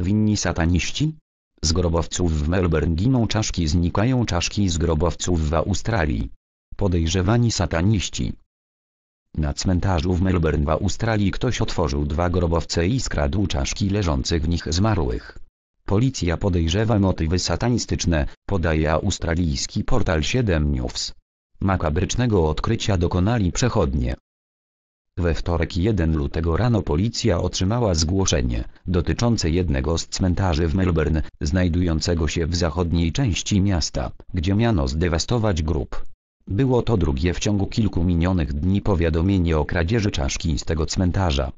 Winni sataniści? Z grobowców w Melbourne giną czaszki znikają czaszki z grobowców w Australii. Podejrzewani sataniści. Na cmentarzu w Melbourne w Australii ktoś otworzył dwa grobowce i skradł czaszki leżących w nich zmarłych. Policja podejrzewa motywy satanistyczne, podaje australijski portal 7 News. Makabrycznego odkrycia dokonali przechodnie. We wtorek 1 lutego rano policja otrzymała zgłoszenie, dotyczące jednego z cmentarzy w Melbourne, znajdującego się w zachodniej części miasta, gdzie miano zdewastować grób. Było to drugie w ciągu kilku minionych dni powiadomienie o kradzieży czaszki z tego cmentarza.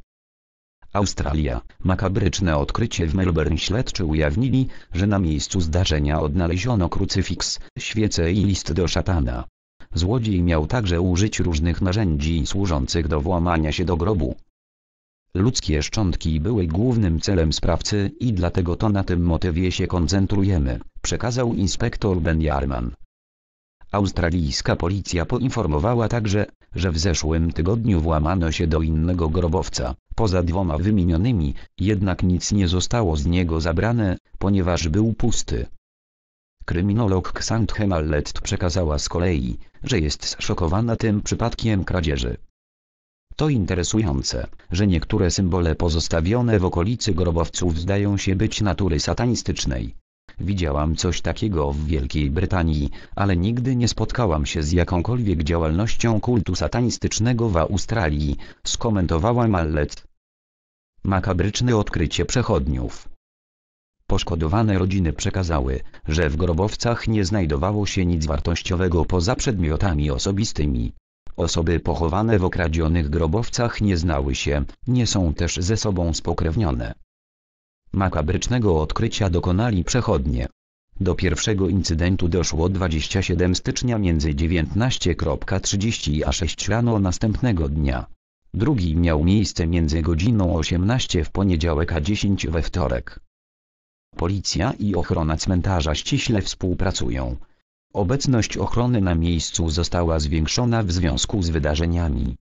Australia, makabryczne odkrycie w Melbourne śledczy ujawnili, że na miejscu zdarzenia odnaleziono krucyfiks, świecę i list do szatana. Złodziej miał także użyć różnych narzędzi służących do włamania się do grobu. Ludzkie szczątki były głównym celem sprawcy i dlatego to na tym motywie się koncentrujemy, przekazał inspektor Ben Jarman. Australijska policja poinformowała także, że w zeszłym tygodniu włamano się do innego grobowca, poza dwoma wymienionymi, jednak nic nie zostało z niego zabrane, ponieważ był pusty. Kryminolog Ksant Mallet przekazała z kolei, że jest zszokowana tym przypadkiem kradzieży. To interesujące, że niektóre symbole pozostawione w okolicy grobowców zdają się być natury satanistycznej. Widziałam coś takiego w Wielkiej Brytanii, ale nigdy nie spotkałam się z jakąkolwiek działalnością kultu satanistycznego w Australii, skomentowała Mallet. Makabryczne odkrycie przechodniów. Poszkodowane rodziny przekazały, że w grobowcach nie znajdowało się nic wartościowego poza przedmiotami osobistymi. Osoby pochowane w okradzionych grobowcach nie znały się, nie są też ze sobą spokrewnione. Makabrycznego odkrycia dokonali przechodnie. Do pierwszego incydentu doszło 27 stycznia między 19.30 a 6 rano następnego dnia. Drugi miał miejsce między godziną 18 w poniedziałek a 10 we wtorek. Policja i ochrona cmentarza ściśle współpracują. Obecność ochrony na miejscu została zwiększona w związku z wydarzeniami.